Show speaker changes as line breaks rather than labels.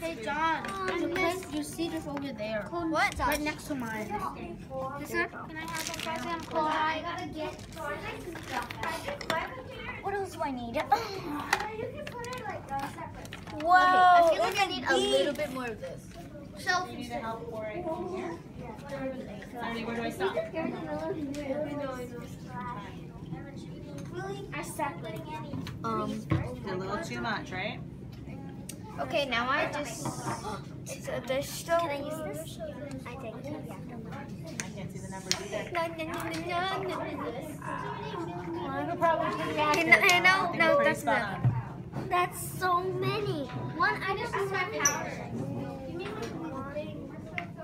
Hey John, the place your seat is over there.
What?
Right next to mine.
Can I have some present? I gotta get. What else do I need? Whoa!
I feel like I need a little bit more of this. Shelf.
You need the help for it? Sorry, where do I stop?
I suck like
Um,
A little too much, right?
Okay, now I just. It's a dish still. Can I use this? I think yeah.
I can't see the numbers either.
No, no, no, no, no, no.
I could probably do that.
Hey, no, hey, no,
I think
no,
we're pretty
that's
spot
not-
on.
That's so many. One, I just use my power.